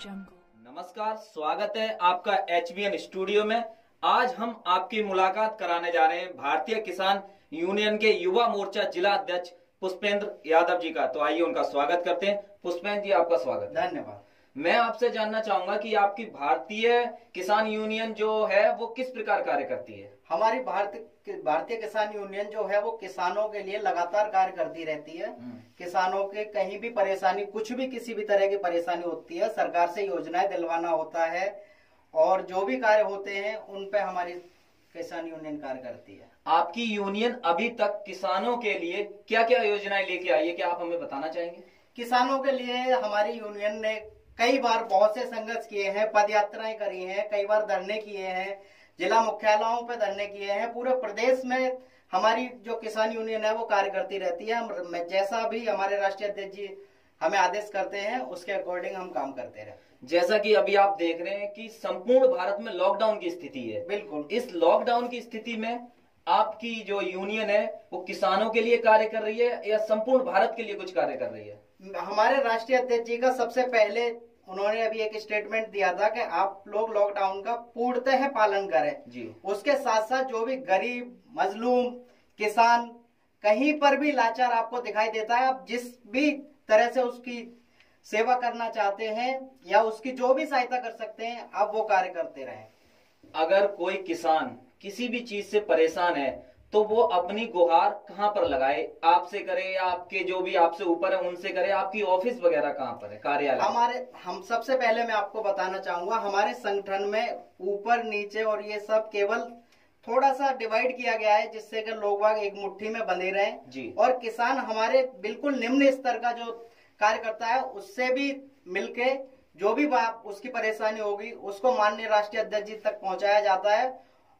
नमस्कार स्वागत है आपका एचबीएन स्टूडियो में। आज हम आपकी मुलाकात कराने जा रहे हैं भारतीय किसान यूनियन के युवा मोर्चा जिला अध्यक्ष पुष्पेंद्र यादव जी का। तो आइए उनका स्वागत करते हैं। पुष्पेंद्र जी आपका स्वागत धन्यवाद। मैं आपसे जानना चाहूँगा कि आपकी भारतीय किसान यूनियन जो है वो किस प्रकार कार्य करती है? हमारी भारतीय भारतीय किसान यूनियन जो है वो किसानों के लिए लगातार कार्य करती रहती है। किसानों के कहीं भी परेशानी कुछ भी किसी भी तरह की परेशानी होती है सरकार से योजनाएँ दिलवाना होता है और जो भी कार्य होते हैं उन पे हमारी किसान यूनियन कार्य करती है। आपकी यूनियन अभी तक किसानों के लिए क्या क्या योजनाएँ लेके आई है क्या आप हमें बताना चाहेंगे? किसानों के लिए हमारी यूनियन ने कई बार बहुत से संघर्ष किए हैं पद यात्राएँ करी हैं कई बार धरने किए हैं जिला मुख्यालयों पर धरने किए हैं। पूरे प्रदेश में हमारी जो किसान यूनियन है वो कार्य करती रहती है। हम- जैसा भी हमारे राष्ट्रीय अध्यक्ष जी हमें आदेश करते हैं उसके अकॉर्डिंग हम काम करते रहे। जैसा कि अभी आप देख रहे हैं कि संपूर्ण भारत में लॉकडाउन की स्थिति है। बिल्कुल। इस लॉकडाउन की स्थिति में आपकी जो यूनियन है वो किसानों के लिए कार्य कर रही है या संपूर्ण भारत के लिए कुछ कार्य कर रही है? हमारे राष्ट्रीय अध्यक्ष जी का सबसे पहले उन्होंने अभी एक स्टेटमेंट दिया था कि आप लोग लॉकडाउन का पूर्णतः पालन करें। जी। उसके साथ साथ जो भी गरीब मजलूम किसान कहीं पर भी लाचार आपको दिखाई देता है आप जिस भी तरह से उसकी सेवा करना चाहते हैं या उसकी जो भी सहायता कर सकते हैं आप वो कार्य करते रहें। अगर कोई किसान किसी भी चीज़ से परेशान है तो वो अपनी गुहार कहाँ पर लगाए? आपसे करे या आपके जो भी आपसे ऊपर है उनसे करे? आपकी ऑफ़िस वगैरह कहाँ पर है? कार्यालय? हमारे हम सबसे पहले मैं आपको बताना चाहूँगा हमारे संगठन में ऊपर नीचे और ये सब केवल थोड़ा सा डिवाइड किया गया है जिससे कि लोग बाग एक मुट्ठी में बंधे रहे। जी। और किसान हमारे बिल्कुल निम्न स्तर का जो कार्य करता है उससे भी मिलके जो भी बात उसकी परेशानी होगी उसको माननीय राष्ट्रीय अध्यक्ष जी तक पहुँचाया जाता है।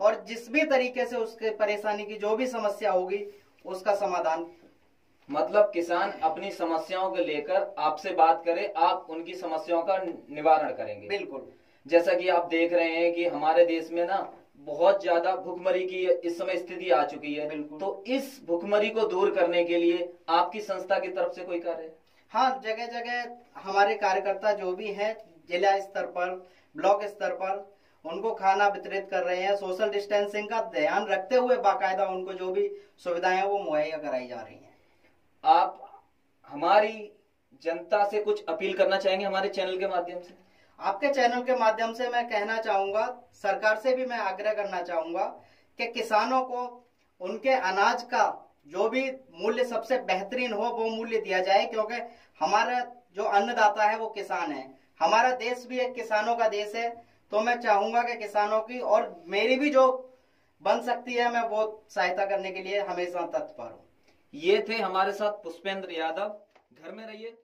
और जिस भी तरीके से उसके परेशानी की जो भी समस्या होगी उसका समाधान मतलब किसान अपनी समस्याओं को लेकर आपसे बात करे आप उनकी समस्याओं का निवारण करेंगे बिल्कुल जैसा कि आप देख रहे हैं कि हमारे देश में ना बहुत ज़्यादा भुखमरी की इस समय स्थिति आ चुकी है। तो इस भुखमरी को दूर करने के लिए आपकी संस्था की तरफ़ से कोई कार्य है? हाँ जगह जगह हमारे कार्यकर्ता जो भी हैं जिला स्तर पर ब्लॉक स्तर पर उनको खाना वितरित कर रहे हैं। सोशल डिस्टेंसिंग का ध्यान रखते हुए बाकायदा उनको जो भी सुविधाएँ वो मुहैया कराई जा रही हैं। आप हमारी जनता से कुछ अपील करना चाहेंगे हमारे चैनल के माध्यम से? आपके चैनल के माध्यम से मैं कहना चाहूँगा सरकार से भी मैं आग्रह करना चाहूँगा कि किसानों को उनके अनाज का जो भी मूल्य सबसे बेहतरीन हो वो मूल्य दिया जाए क्योंकि हमारा जो अन्नदाता है वो किसान है। हमारा देश भी एक किसानों का देश है। तो मैं चाहूँगा कि किसानों की और मेरी भी जो बन सकती है, मैं वो सहायता करने के लिए हमेशा तत्पर हूँ। ये थे हमारे साथ पुष्पेंद्र यादव। घर में रहिए।